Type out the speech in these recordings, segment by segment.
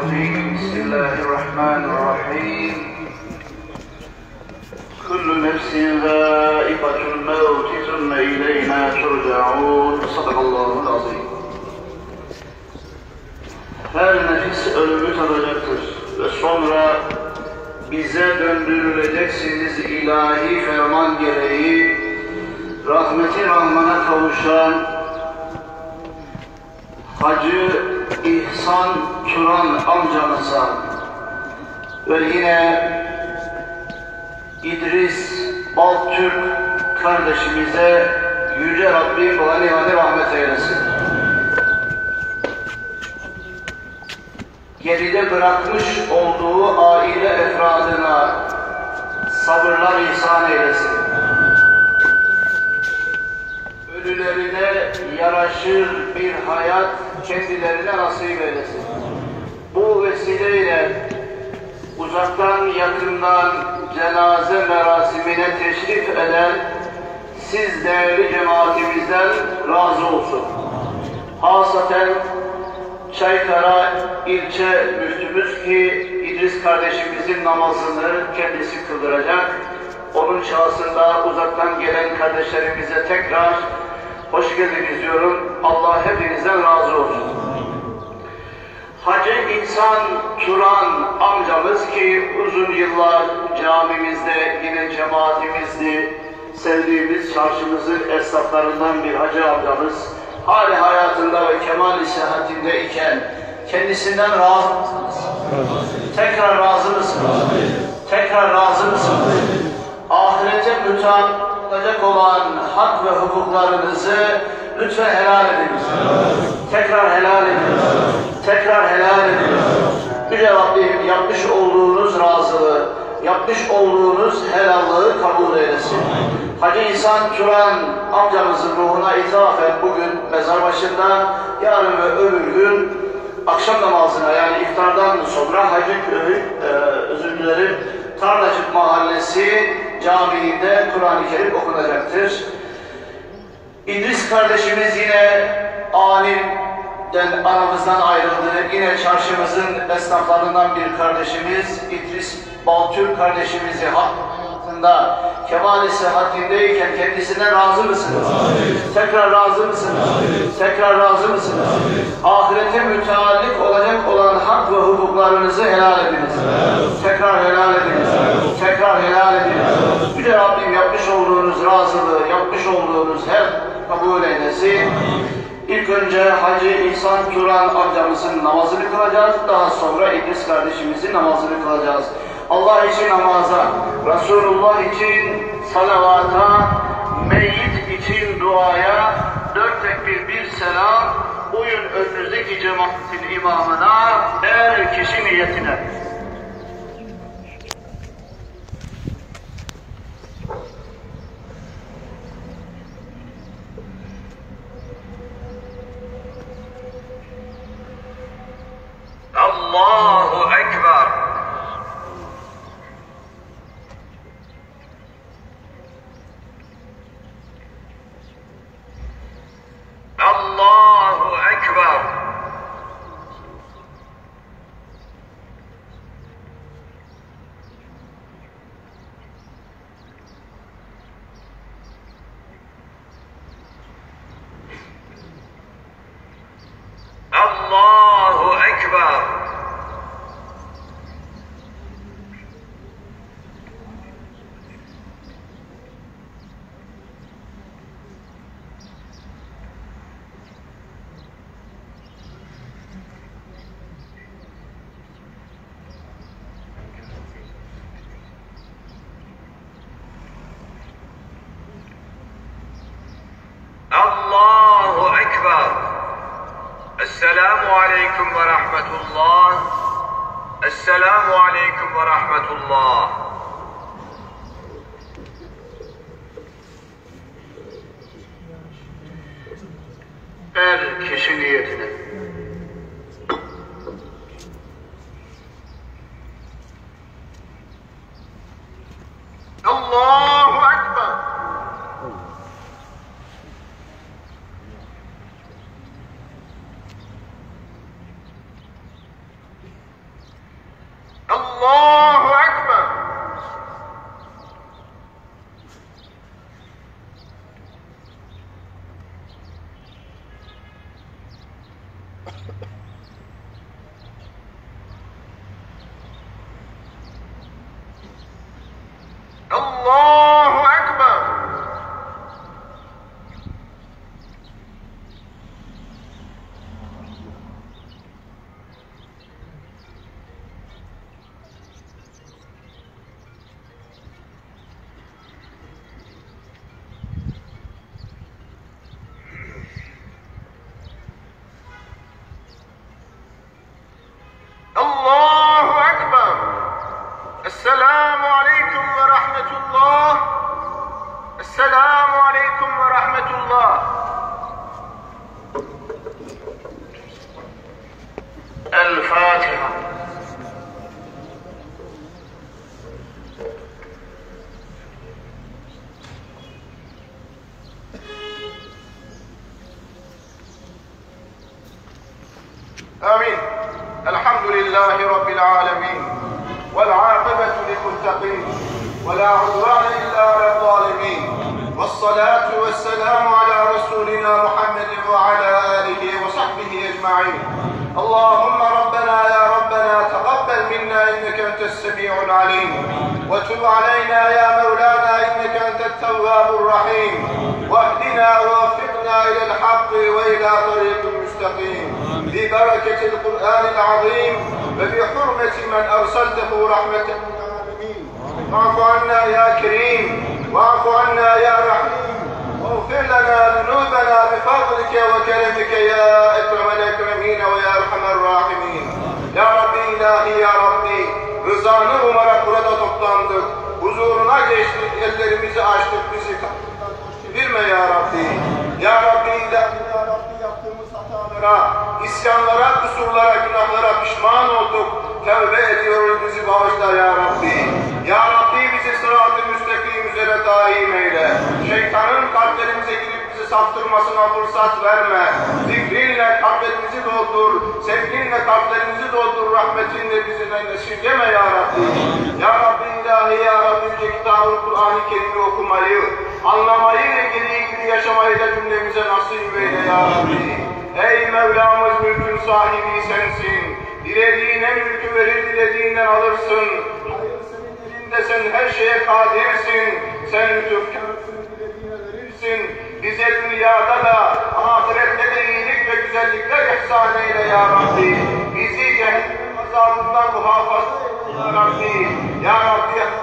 الرجيم بسم الله الرحمن الرحيم كل نفس ذائقة الموت ثم إلينا ترجعون صدق الله العظيم Her nefis ölümü tadacaktır ve sonra bize döndürüleceksiniz ilahi ferman gereği rahmeti rahmana kavuşan Hacı İhsan Turan amcamıza ve yine İdris Baltürk kardeşimize Yüce Rabbim gani gani rahmet eylesin. Geride bırakmış olduğu aile efradına sabırlar ihsan eylesin. Ölülerine yaraşır bir hayat kendilerine nasip eylesin. Bu vesileyle uzaktan yakından cenaze merasimine teşrif eden siz değerli cemaatimizden razı olsun. Hasaten Çaykara ilçe müftümüz ki İdris kardeşimizin namazını kendisi kıldıracak. Onun şahsında uzaktan gelen kardeşlerimize tekrar hoş geldiniz diyorum. Allah hepinizden razı olsun. Hacı İnsan Turan amcamız ki uzun yıllar camimizde yine cemaatimizdi, sevdiğimiz çarşımızın esnaflarından bir hacı amcamız hali hayatında ve kemal-i sıhhatinde iken kendisinden razı mısınız? Tekrar razı mısınız? Tekrar razı mısınız? Ahirete müteallık olan hak ve hukuklarınızı lütfen helal ediniz. Tekrar helal ediniz. Tekrar helal ediniz. Yüce Rabbim yapmış olduğunuz razılığı, yapmış olduğunuz helallığı kabul eylesin. Hacı İhsan Turan amcamızın ruhuna ithafen bugün mezar başında, yarın ve öbür gün akşam namazına yani iftardan sonra Hacı Köy, e, özür dilerim, Tarlacık Mahallesi camiinde Kur'an-ı Kerim okunacaktır. İdris kardeşimiz yine alimden aramızdan ayrıldı. Yine çarşımızın esnaflarından bir kardeşimiz İdris Baltürk kardeşimizi hayatında kemal-i sıhhatindeyken kendisinden razı mısınız? Tekrar razı mısınız? Tekrar razı mısınız? Ahirete müteallik olacak olan hak ve hukuklarınızı helal ediniz. Tekrar helal ediniz. Tekrar helal ediniz. Yüce Rabbim yapmış olduğunuz razılığı, yapmış olduğunuz her kabul eylesin. İlk önce Hacı İhsan Turan amcamızın namazını kılacağız. Daha sonra İdris kardeşimizin namazını kılacağız. Allah için namaza, Resulullah için salavata, meyyit için duaya, dört tekbir bir selam, uyun önünüzdeki cemaatin imamına, her kişi niyetine. السلام عليكم ورحمة الله السلام عليكم ورحمة الله Her kişi niyetine. لله رب العالمين والعاقبة للمتقين ولا عدوان إلا على الظالمين والصلاة والسلام على رسولنا محمد وعلى آله وصحبه أجمعين. اللهم ربنا يا ربنا تقبل منا إنك أنت السميع العليم. وتب علينا يا مولانا التواب الرحيم. واهدنا ووفقنا إلى الحق وإلى طريق مستقيم. ببركة القرآن العظيم وبحرمة من أرسلته رحمة للعالمين واعف عنا يا كريم. واعف عنا يا رحيم. واغفر لنا ذنوبنا بفضلك وكرمك يا أكرم الأكرمين ويا أرحم الراحمين. Ya Rabbi ilahi ya Rabbi rızanı umarak burada. Huzuruna geçtik, ellerimizi açtık, bizi kapından çevirme ya Rabbi. Ya Rabbi ilahi ya Rabbi yaptığımız hatalara, isyanlara, kusurlara, günahlara pişman olduk. Tevbe ediyoruz bizi bağışla ya Rabbi. Ya Rabbi bizi sırat-ı müstakim üzere daim eyle. Şeytanın kalplerimize girip bizi saptırmasına fırsat verme. Zikrinle kalplerimizi doldur. Sevginle kalplerimizi doldur. Rahmetinle bizi esirgeme ya Rabbi. Ya Rabbi Kur'an-ı Kerim'i okumayı, anlamayı ve gereği gibi yaşamayı da cümlemize nasip eyle ya Rabbi. Ey Mevlamız mülkün sahibi sensin. Dilediğine mülkü verir, dilediğinden alırsın. Hayır senin elinde sen her şeye kadirsin. Sen lütufkarsın, dilediğine verirsin. Bize dünyada da, ahirette de iyilik ve güzellikler ihsan eyle ya Rabbi. Bizi cehennem azabından muhafaza eyle ya Rabbi. Ya Rabbi,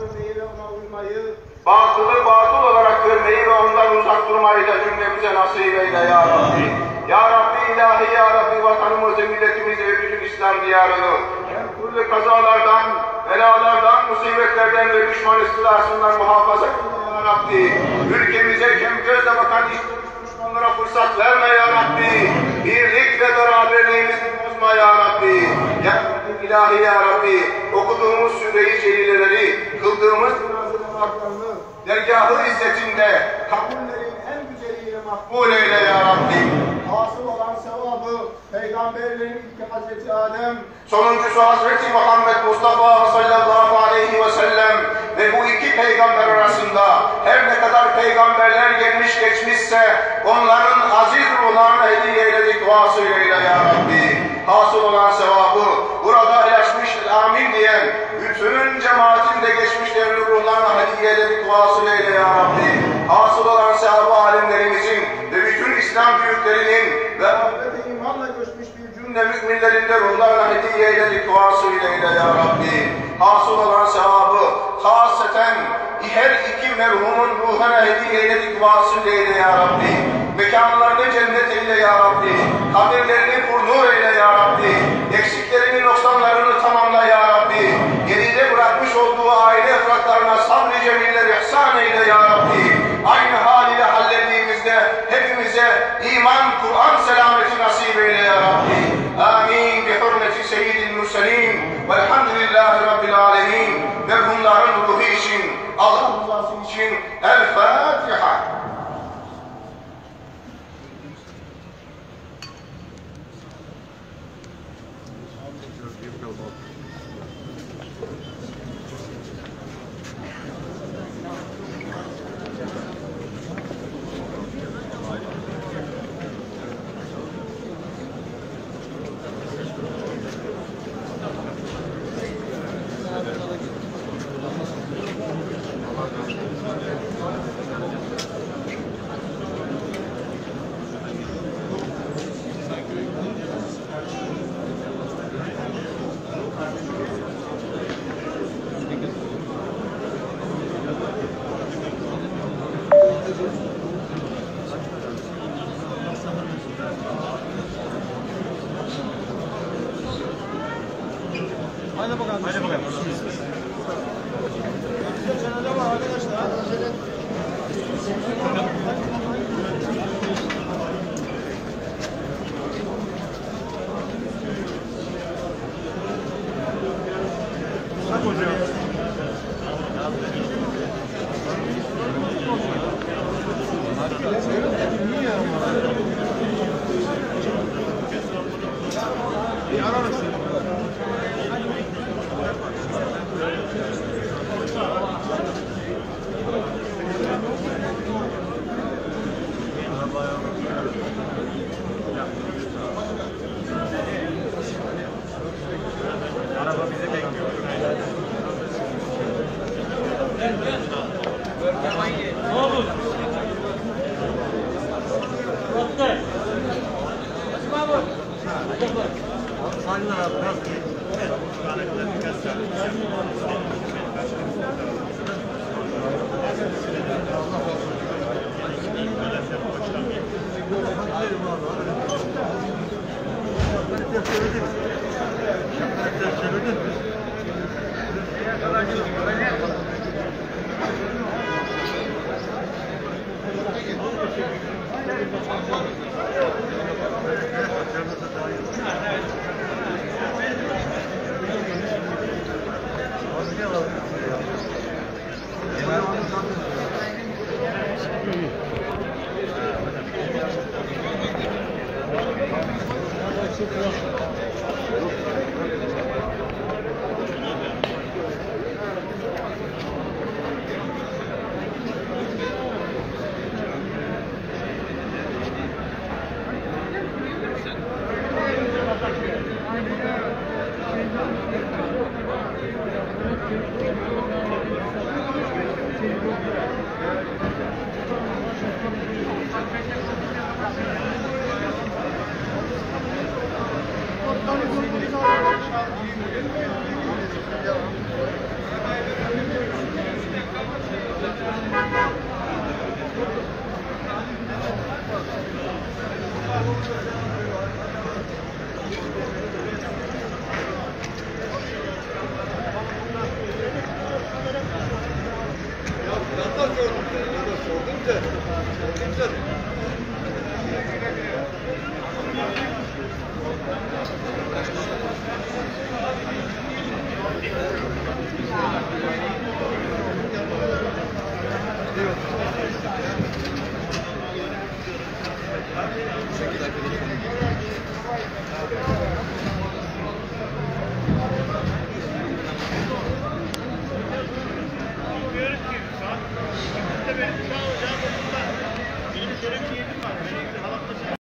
görmeyi ve ona uymayı, batılı batıl olarak görmeyi ve ondan uzak durmayı da cümlemize nasip eyle ya Rabbi. Ya Rabbi ilahi ya Rabbi vatanımızı, milletimizi ve bütün İslam diyarını türlü kazalardan, belalardan, musibetlerden ve düşman istilasından muhafaza eyle ya Rabbi. Ülkemize kem gözle bakan düşmanlara fırsat verme ya Rabbi. Birlik ve beraberliğimizi bozma ya Rabbi. Ya ilahi ya Rabbi okuduğumuz süre-i celileleri, kıldığımız namazlarını dergahı izzetinde kabullerin en güzeliyle makbul eyle ya Rabbi hasıl olan sevabı peygamberlerin ilk Hazreti Adem, sonuncusu Hazreti Muhammed Mustafa sallallahu aleyhi ve sellem ve bu iki peygamber arasında her ne kadar peygamberler gelmiş geçmişse onların aziz ruhlarına hediye eyledik duasıyla ya Rabbi. Hasıl olan sevabı burada yaşmış amin diyen bütün cemaatin de geçmişlerin ruhlarına hediye eyledik duasıyla ya Rabbi. Hasıl olan sevabı İslam büyüklerinin ve ahirete imanla göçmüş bir cümle müminlerin de ruhlarına hediye eyledik vasıl eyle ya Rabbi. Hasıl olan sahabı haseten her iki merhumun ruhuna hediye eyledik vasıl eyle ya Rabbi. Mekanlarını cennet eyle ya Rabbi. Kabirlerini nur eyle ya Rabbi. Eksiklerini, justifica pelo. 보죠. Sekiz Obrigado.